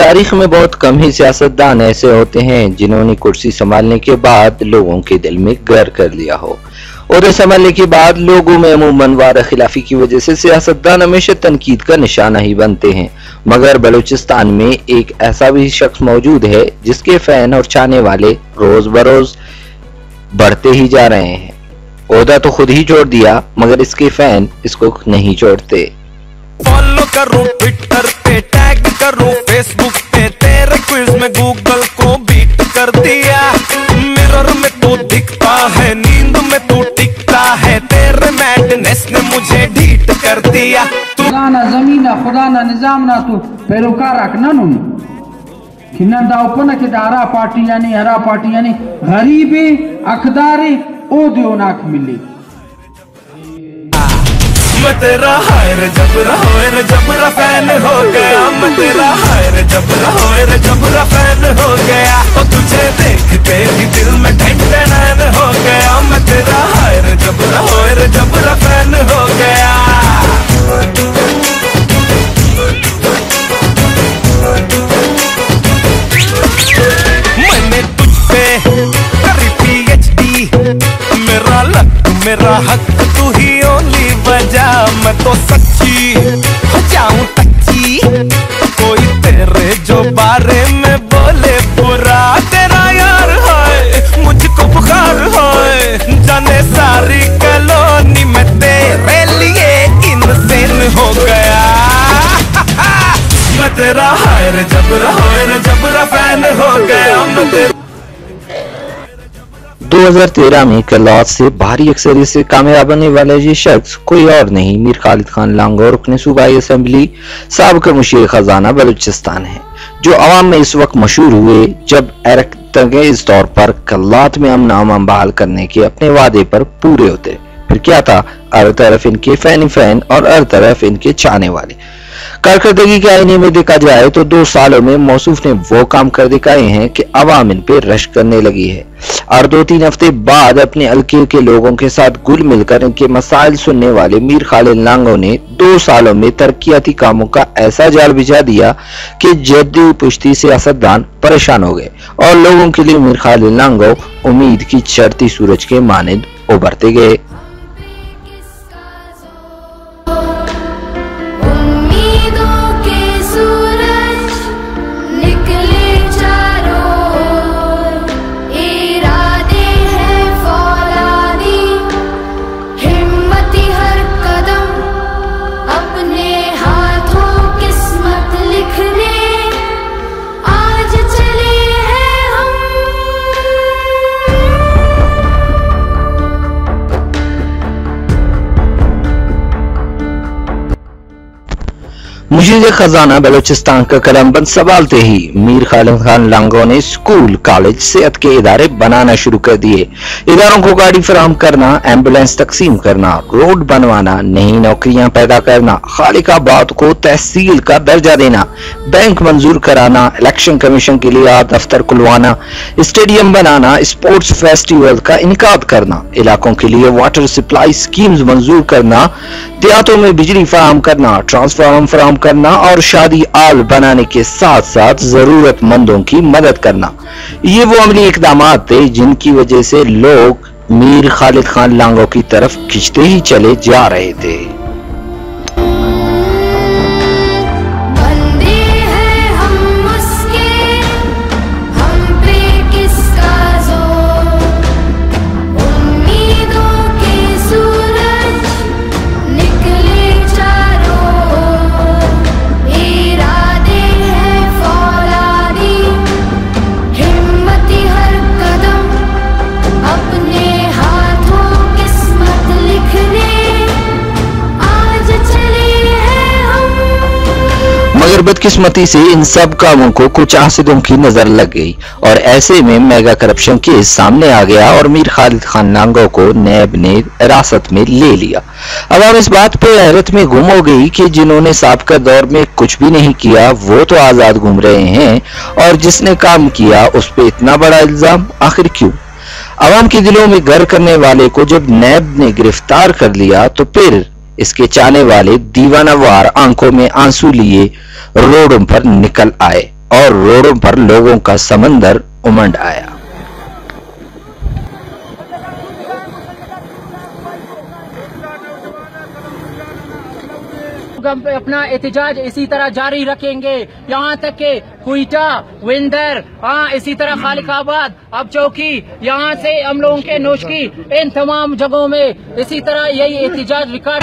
تاریخ میں بہت کم ہی سیاستدان ایسے ہوتے ہیں جنہوں نے کرسی سنبھالنے کے بعد لوگوں کے دل میں گر کر لیا ہو۔ عہدے سنبھالنے کے بعد لوگوں میں عموماً وارہ خلافی کی وجہ سے سیاستدان ہمیشہ تنقید کا نشانہ ہی بنتے ہیں۔ مگر بلوچستان میں ایک ایسا بھی شخص موجود ہے جس کے فین اور چاہنے والے روز بروز بڑھتے ہی جا رہے ہیں۔ عہدہ تو خود ہی چھوڑ دیا، مگر اس کے فین اس کو نہیں چھوڑتے فالو کروں ٹویٹر پہ ٹیگ کروں فیس بک پہ تیرے کوئز میں گوگل کو بیٹ کر دیا مرر میں تو دکھتا ہے نیند میں تو ٹکتا ہے تیرے میڈنس نے مجھے ڈھیٹ کر دیا خدا نہ زمین نہ خدا نہ نظام نہ تو پیروکار رکھنا نو کنا دا اوپنا کہ دارا پارٹی یعنی ہرا پارٹی یعنی غریبی اقداری او دیو ناک ملی میں تیرا ہائر جبرا ہوئر جبرا فین ہو گیا میں تیرا ہائر جبرا ہوئر جبرا فین ہو گیا اور تجھے دیکھتے ہی دل میں ٹھنڈن ہو گیا میں تیرا ہائر جبرا ہوئر جبرا فین ہو گیا میرا میرا حق تو ہی اولی وجہ میں تو سچی ہو جاؤں تچی کوئی تیرے جو بارے میں بولے برا تیرا یار ہے مجھ کو بخار ہے جانے ساری کلونی میں تیرے لیے انسین ہو گیا میں تیرا ہائر جبرا ہوئر جبرا فین ہو گیا میں تیرا دو ہزار تیرہ میں کلات سے بھاری اکثریت سے کامیاب ہونے والا یہ شخص کوئی اور نہیں، میر خالد خان لانگور رکن صوبائی اسمبلی سابقہ مشیر خزانہ بلوچستان ہے جو عوام میں اس وقت مشہور ہوئے جب ایرک تنگیز طور پر کلات میں امن امن بحال کرنے کے اپنے وعدے پر پورے ہوتے۔ پھر کیا تھا؟ ہر طرف ان کے فین فین اور ہر طرف ان کے چاہنے والے۔ کارکردگی کے آئینے میں دیکھا جائے تو دو سالوں میں موصوف نے وہ کام کر دکھائے ہیں کہ عوام ان پہ رش کرنے لگی ہے۔ اور دو تین ہفتے بعد اپنے حلقے کے لوگوں کے ساتھ گل مل کر ان کے مسائل سننے والے میر خالد لانگو نے دو سالوں میں ترقیاتی کاموں کا ایسا جال بجھا دیا کہ جدی پشتی سیاستدان پریشان ہو گئے اور لوگوں کے لیے میر خالد لانگو امید کی چڑھتی سورج کے مانند ابھرتے گئے۔ مشیر خزانہ بلوچستان کا قلم بند سنبھالتے ہی میر خالد خان لانگو نے اسکول کالج، صحت کے ادارے بنانا شروع کر دیے۔ اداروں کو گاڑی فراہم کرنا، ایمبولینس تقسیم کرنا، روڈ بنوانا، نئی نوکریاں پیدا کرنا خالق آباد کو تحصیل کا درجہ دینا، بینک منظور کرانا، الیکشن کمیشن کے لیے دفتر کھلوانا، اسٹیڈیم بنانا، اسپورٹس فیسٹیول کا انعقاد کرنا، علاقوں کے لیے واٹر سپلائی سکیمز منظور کرنا، دیہاتوں میں بجلی فراہم کرنا ٹرانسفارم فراہم کرنا اور شادی آل بنانے کے ساتھ ساتھ ضرورت مندوں کی مدد کرنا۔ یہ وہ عملی اقدامات تھے جن کی وجہ سے لوگ میر خالد خان لانگو کی طرف کھچتے ہی چلے جا رہے تھے۔ مگر بدقسمتی سے ان سب کاموں کو کچھ حاسدوں کی نظر لگ گئی اور ایسے میں میگا کرپشن کیس سامنے آ گیا اور میر خالد خان لانگو کو نیب نے حراست میں لے لیا۔ عوام اس بات پہ حیرت میں گم ہو گئی کہ جنہوں نے سابقہ دور میں کچھ بھی نہیں کیا، وہ تو آزاد گھوم رہے ہیں اور جس نے کام کیا اس پہ اتنا بڑا الزام، آخر کیوں؟ عوام کے دلوں میں گر کرنے والے کو جب نیب نے گرفتار کر لیا تو پھر اس کے چانے والے دیوانہ وار آنکھوں میں آنسو لیے روڈوں پر نکل آئے اور روڈوں پر لوگوں کا سمندر امنڈ آیا۔ اپنا احتجاج اسی طرح جاری رکھیں گے۔ یہاں تک کہ کوئٹہ، وندر ہاں اسی طرح خالق آباد، اب چوکی، یہاں سے ہم لوگوں کے نوشکی، ان تمام جگہوں میں اسی طرح یہی احتجاج ریکارڈ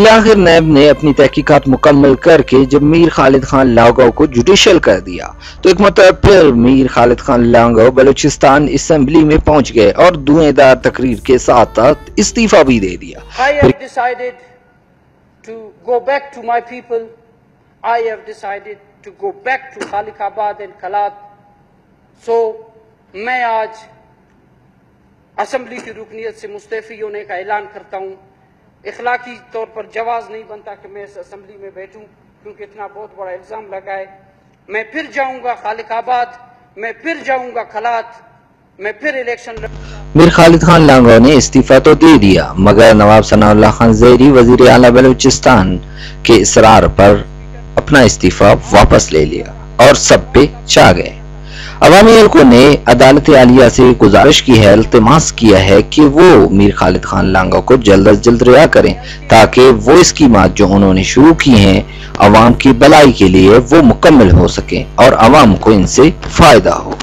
بلاخر نیب نے اپنی تحقیقات مکمل کر کے جب میر خالد خان لاگو کو جوڈیشل کر دیا تو ایک مرتبہ پھر میر خالد خان لاگو بلوچستان اسمبلی میں پہنچ گئے اور دھوئیں دار تقریر کے ساتھ ساتھ استعفیٰ بھی دے دیا I have decided to go back to my people. I have decided to go back to Khalikabad and Kalat. So, میں آج اسمبلی کی رکنیت سے مستعفی ہونے کا اعلان کرتا ہوں اخلاقی طور پر جواز نہیں بنتا کہ میں اس اسمبلی میں بیٹھوں، کیونکہ اتنا بہت بڑا الزام لگا ہے۔ میں پھر جاؤں گا خالق آباد، میں پھر جاؤں گا کھلات میں پھر الیکشن لڑوں میر خالد خان لانگو نے استعفیٰ تو دے دیا، مگر نواب ثناء اللہ خان زیری وزیر اعلیٰ بلوچستان کے اصرار پر اپنا استعفیٰ واپس لے لیا اور سب پہ چاہ گئے۔ عوامی حلقوں نے عدالت عالیہ سے گزارش کی ہے، التماس کیا ہے کہ وہ میر خالد خان لانگا کو جلد از جلد رہا کریں تاکہ وہ اسکیمات جو انہوں نے شروع کی ہیں عوام کی بلائی کے لیے وہ مکمل ہو سکیں اور عوام کو ان سے فائدہ ہو۔